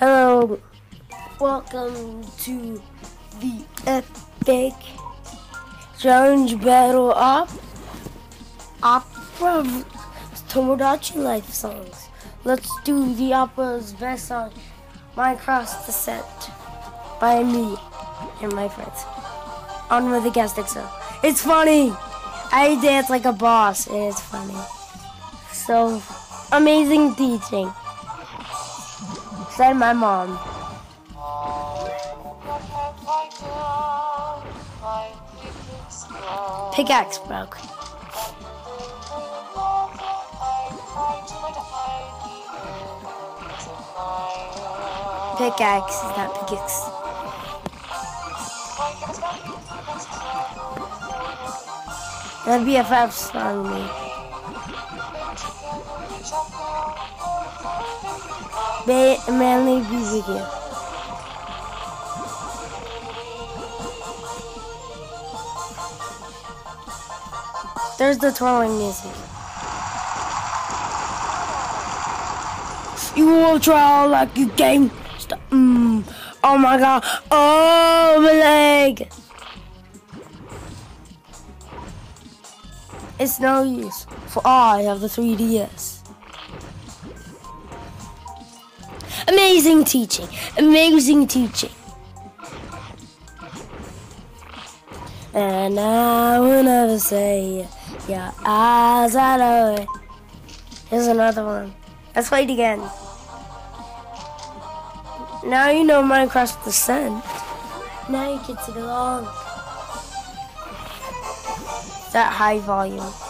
Hello, welcome to the epic challenge battle op opera Tomodachi life songs. Let's do the opera's best song, Minecraft Descent, by me and my friends. On with the guest excel. It's funny. I dance like a boss. and It's funny. So amazing teaching. Said my mom. Pickaxe broke. Pickaxe is not pickaxe. That BFF stung me. There's the twirling music. You will try like you game. Stop. Mm. Oh my god. Oh my leg. It's no use, for I have the 3DS. Amazing teaching. Amazing teaching. And I will never say your eyes are low. Here's another one. Let's play it again. Now you know Minecraft Descent. Now you can sing along. That high volume.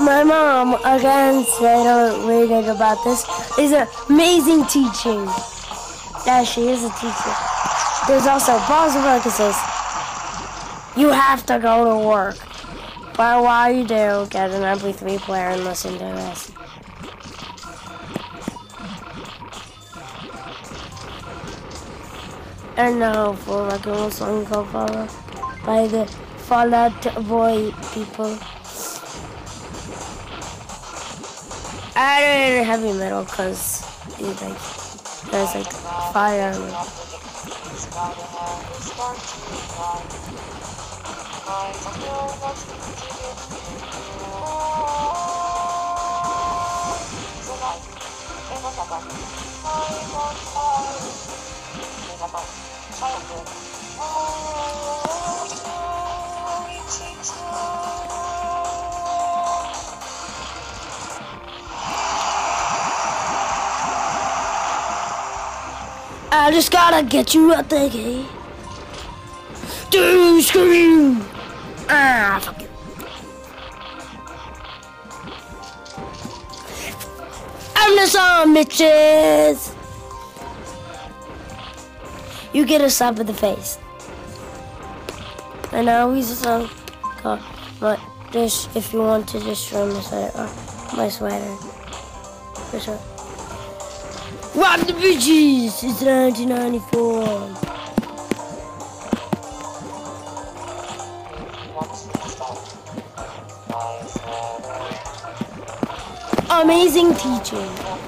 my mom again said uh, reading about this is an amazing teaching. Yeah, she is a teacher. There's also Boss says you have to go to work. But while you do, get an MP3 player and listen to this. And now for a little song called Follow by the Fall Out Boy people. I added heavy metal because it like there's like fire. I just gotta get you out the Dude, Do scream! Ah, fuck you. I'm the song, bitches! You get a slap in the face. And now he's a song called but just if you want to just show my sweater my sweater. For sure. Rock the bitches! It's 1994. Amazing teaching.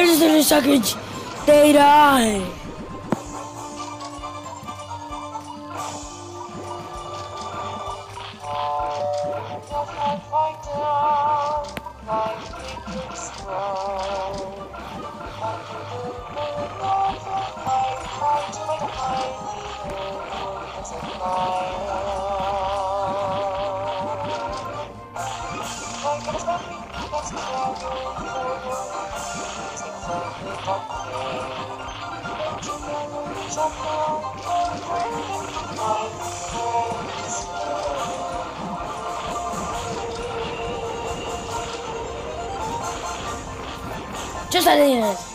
It's in a second. They Just at the end.